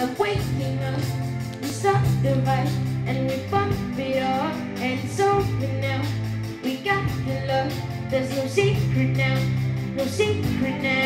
are waking up. We start the vibe and we pump it up, and it's open now. We got the love, there's no secret now, no secret now.